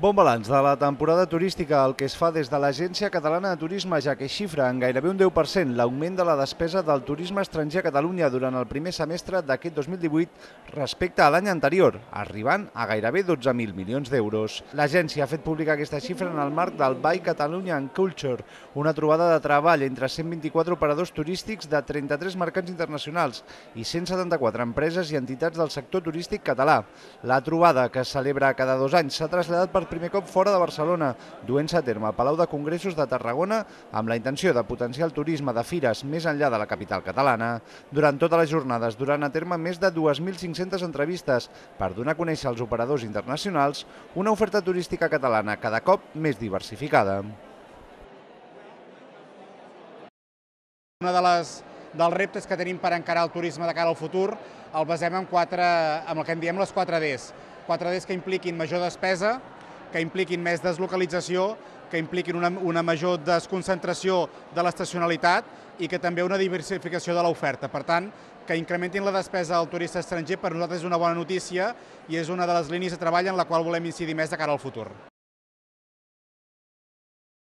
Bon balanç de la temporada turística, el que es fa des de l'Agència Catalana de Turisme, ja que xifra en gairebé un 10% l'augment de la despesa del turisme estranger a Catalunya durant el primer semestre d'aquest 2018 respecte a l'any anterior, arribant a gairebé 12.000 milions d'euros. L'agència ha fet pública aquesta xifra en el marc del Buy Catalunya and Culture, una trobada de treball entre 124 operadors turístics de 33 mercats internacionals i 174 empreses i entitats del sector turístic català. La trobada, que es celebra cada dos anys, s'ha traslladat per primer cop fora de Barcelona, duent-se a terme al Palau de Congressos de Tarragona amb la intenció de potenciar el turisme de fires més enllà de la capital catalana. Durant totes les jornades duran a terme més de 2.500 entrevistes per donar a conèixer als operadors internacionals una oferta turística catalana cada cop més diversificada. Una de les, dels reptes que tenim per encarar el turisme de cara al futur el basem en, quatre, amb el que en diem les 4 Ds. 4 Ds que impliquin major despesa, que impliquin més deslocalització, que impliquin una, una major desconcentració de l'estacionalitat i que també una diversificació de l'oferta. Per tant, que incrementin la despesa del turista estranger per nosaltres és una bona notícia i és una de les línies de treball en la qual volem incidir més de cara al futur.